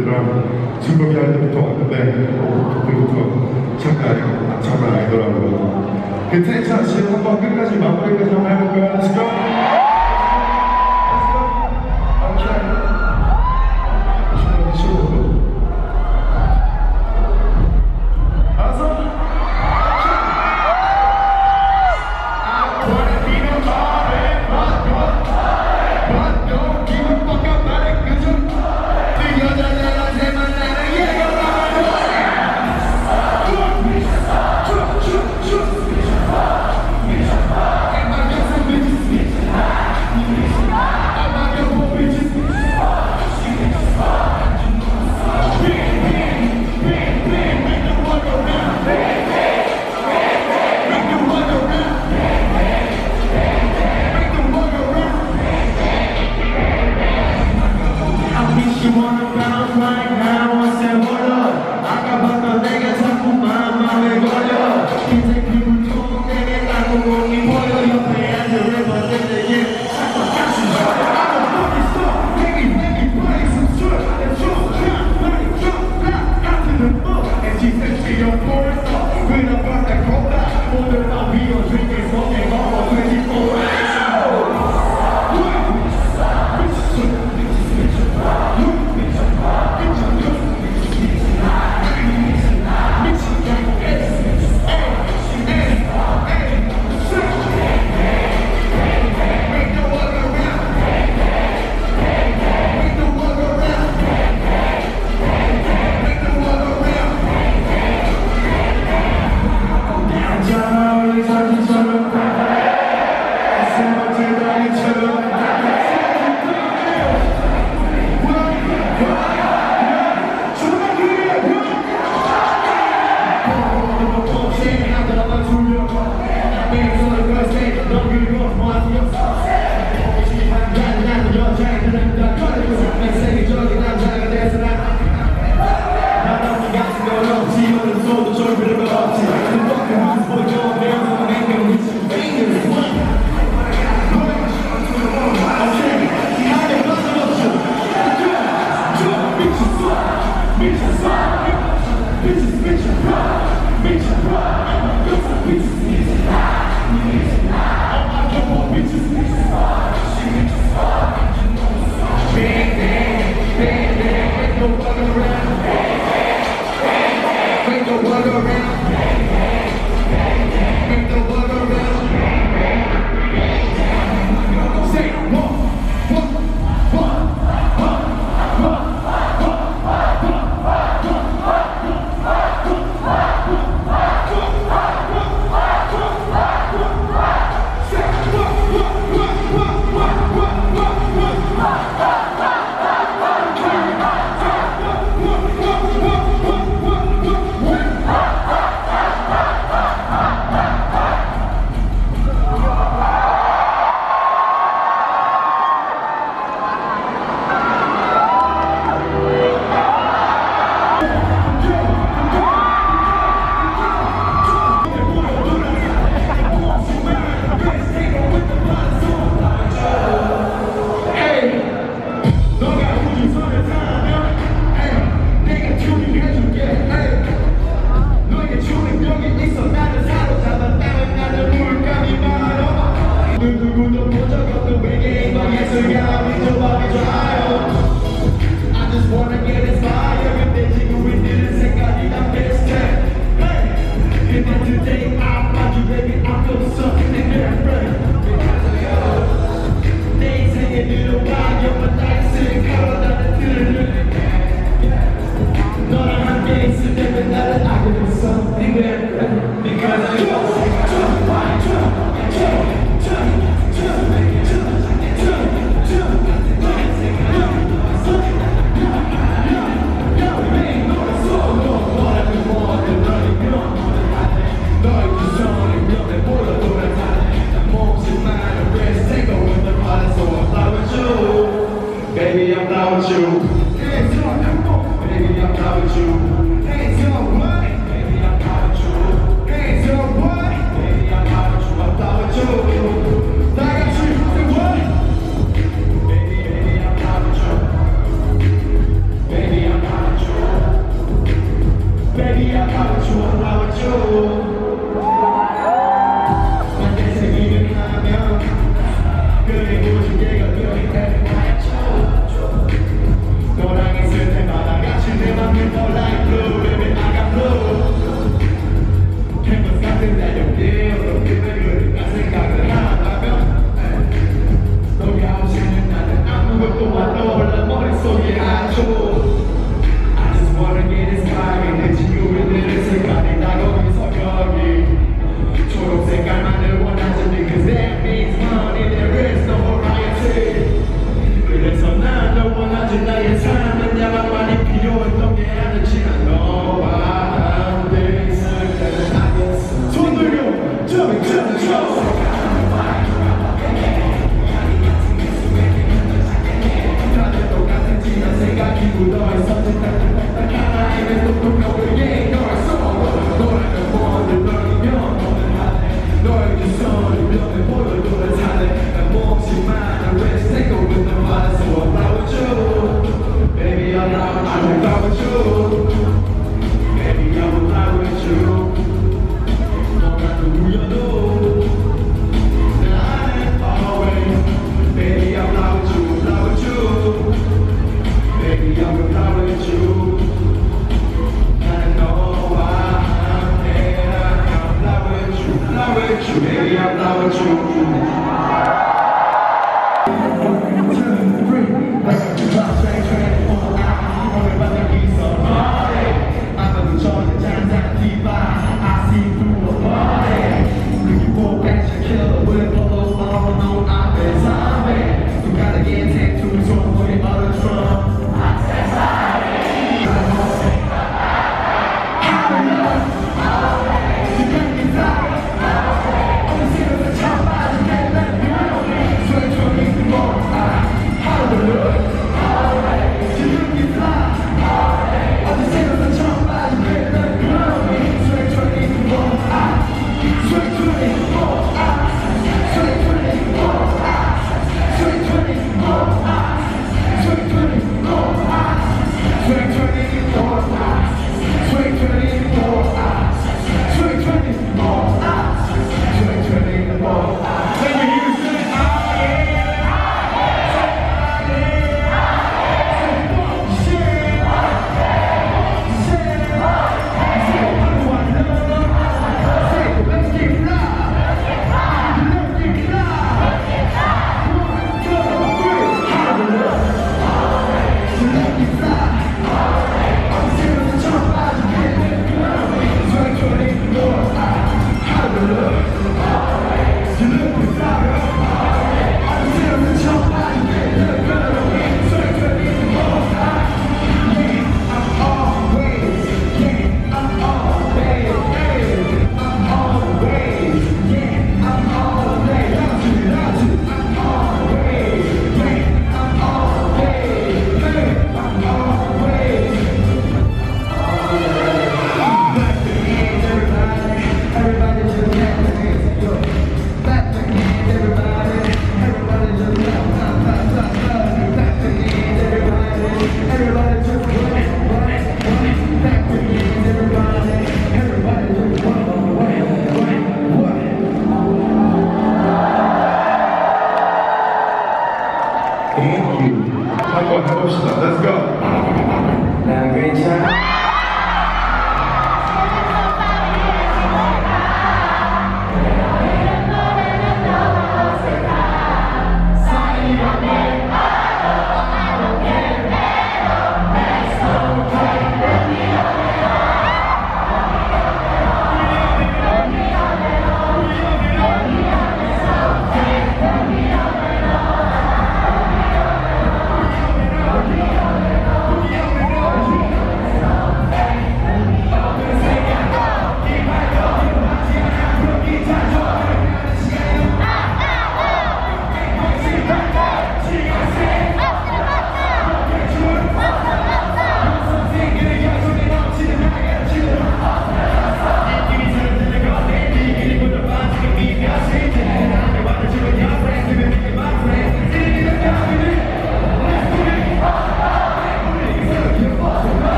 얘들아 즐겁게 할 때부터 왔는데 그때부터 장난 아니야 장난 아니더라고요. 그 텐션 씨 한번 끝까지 마무리까지 한번 해볼까요? again, tattoo's on.